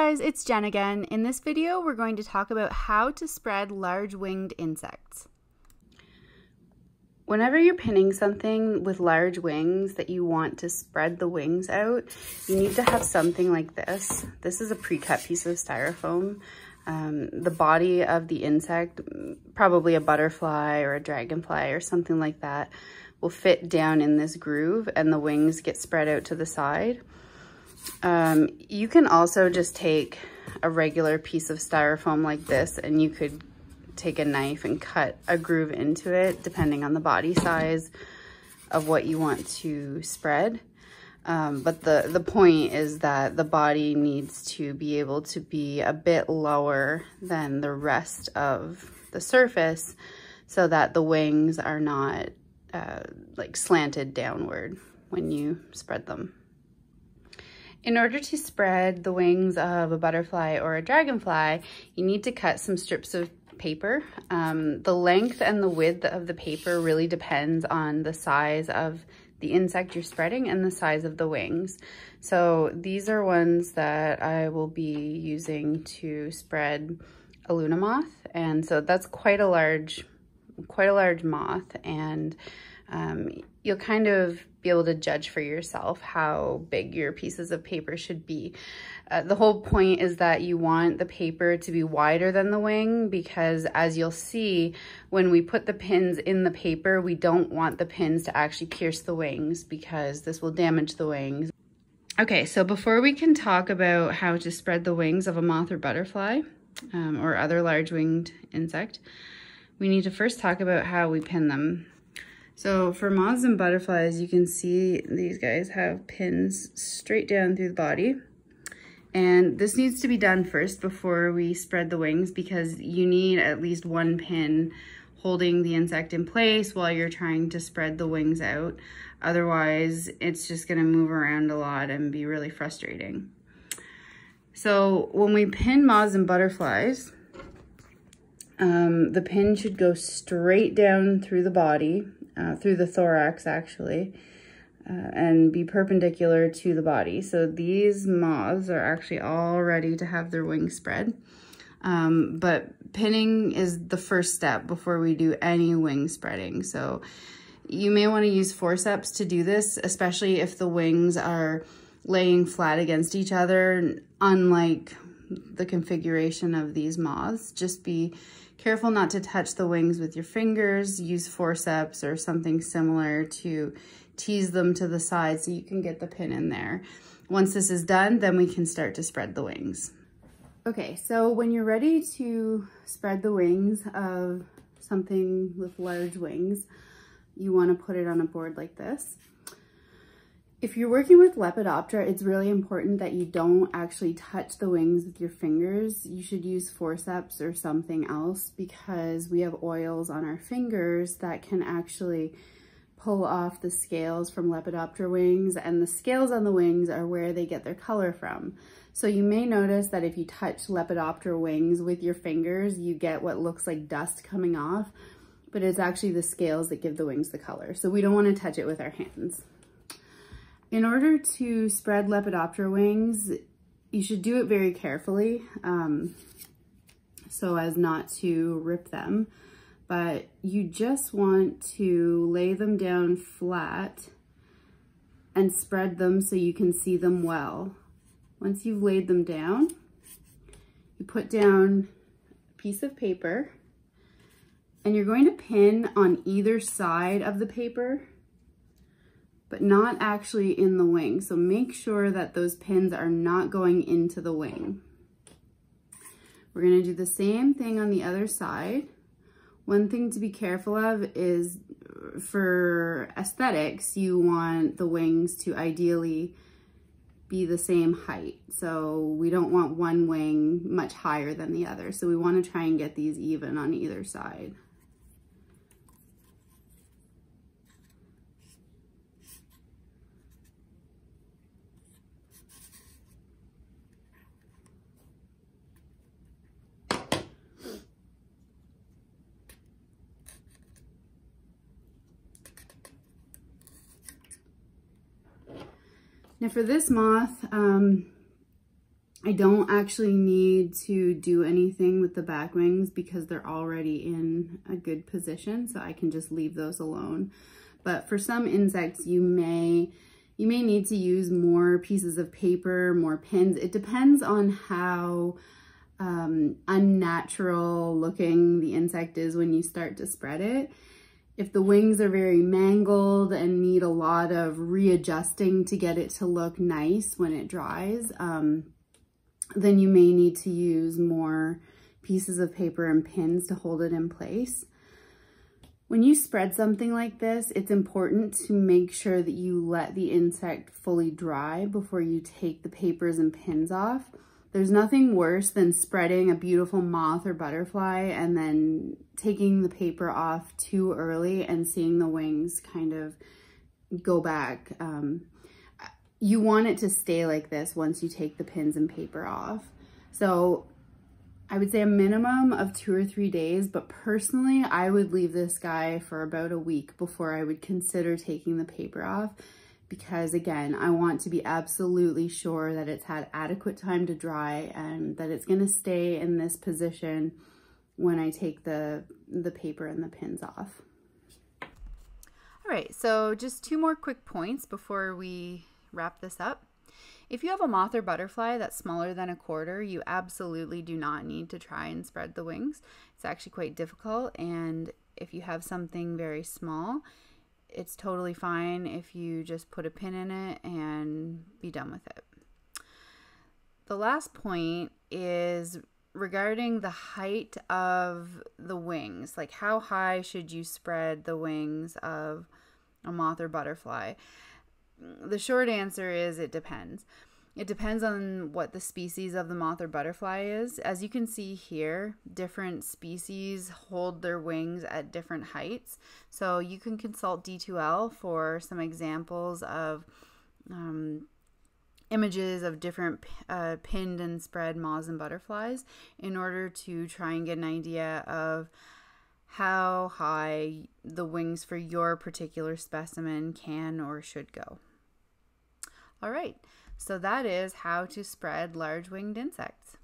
guys, it's Jen again. In this video, we're going to talk about how to spread large winged insects. Whenever you're pinning something with large wings that you want to spread the wings out, you need to have something like this. This is a pre-cut piece of styrofoam. Um, the body of the insect, probably a butterfly or a dragonfly or something like that, will fit down in this groove and the wings get spread out to the side. Um, you can also just take a regular piece of styrofoam like this and you could take a knife and cut a groove into it depending on the body size of what you want to spread. Um, but the, the point is that the body needs to be able to be a bit lower than the rest of the surface so that the wings are not uh, like slanted downward when you spread them. In order to spread the wings of a butterfly or a dragonfly, you need to cut some strips of paper. Um, the length and the width of the paper really depends on the size of the insect you're spreading and the size of the wings. So these are ones that I will be using to spread a Luna moth. And so that's quite a large, quite a large moth. And um, you'll kind of be able to judge for yourself how big your pieces of paper should be. Uh, the whole point is that you want the paper to be wider than the wing because as you'll see, when we put the pins in the paper, we don't want the pins to actually pierce the wings because this will damage the wings. Okay, so before we can talk about how to spread the wings of a moth or butterfly um, or other large winged insect, we need to first talk about how we pin them. So for moths and butterflies, you can see these guys have pins straight down through the body. And this needs to be done first before we spread the wings because you need at least one pin holding the insect in place while you're trying to spread the wings out. Otherwise, it's just gonna move around a lot and be really frustrating. So when we pin moths and butterflies, um, the pin should go straight down through the body uh, through the thorax actually, uh, and be perpendicular to the body. So these moths are actually all ready to have their wings spread. Um, but pinning is the first step before we do any wing spreading. So you may want to use forceps to do this, especially if the wings are laying flat against each other, unlike the configuration of these moths. Just be Careful not to touch the wings with your fingers. Use forceps or something similar to tease them to the side so you can get the pin in there. Once this is done, then we can start to spread the wings. Okay, so when you're ready to spread the wings of something with large wings, you wanna put it on a board like this. If you're working with Lepidoptera, it's really important that you don't actually touch the wings with your fingers. You should use forceps or something else because we have oils on our fingers that can actually pull off the scales from Lepidoptera wings and the scales on the wings are where they get their color from. So you may notice that if you touch Lepidoptera wings with your fingers, you get what looks like dust coming off, but it's actually the scales that give the wings the color. So we don't wanna touch it with our hands. In order to spread Lepidoptera wings, you should do it very carefully um, so as not to rip them. But you just want to lay them down flat and spread them so you can see them well. Once you've laid them down, you put down a piece of paper and you're going to pin on either side of the paper but not actually in the wing. So make sure that those pins are not going into the wing. We're gonna do the same thing on the other side. One thing to be careful of is for aesthetics, you want the wings to ideally be the same height. So we don't want one wing much higher than the other. So we wanna try and get these even on either side. Now for this moth, um, I don't actually need to do anything with the back wings because they're already in a good position. So I can just leave those alone. But for some insects, you may, you may need to use more pieces of paper, more pins. It depends on how um, unnatural looking the insect is when you start to spread it. If the wings are very mangled and need a lot of readjusting to get it to look nice when it dries, um, then you may need to use more pieces of paper and pins to hold it in place. When you spread something like this, it's important to make sure that you let the insect fully dry before you take the papers and pins off. There's nothing worse than spreading a beautiful moth or butterfly and then taking the paper off too early and seeing the wings kind of go back. Um, you want it to stay like this once you take the pins and paper off. So I would say a minimum of two or three days, but personally, I would leave this guy for about a week before I would consider taking the paper off because again, I want to be absolutely sure that it's had adequate time to dry and that it's gonna stay in this position when I take the, the paper and the pins off. All right, so just two more quick points before we wrap this up. If you have a moth or butterfly that's smaller than a quarter, you absolutely do not need to try and spread the wings. It's actually quite difficult. And if you have something very small, it's totally fine if you just put a pin in it and be done with it. The last point is regarding the height of the wings. Like, how high should you spread the wings of a moth or butterfly? The short answer is it depends. It depends on what the species of the moth or butterfly is. As you can see here, different species hold their wings at different heights. So you can consult D2L for some examples of um, images of different uh, pinned and spread moths and butterflies in order to try and get an idea of how high the wings for your particular specimen can or should go. All right, so that is how to spread large winged insects.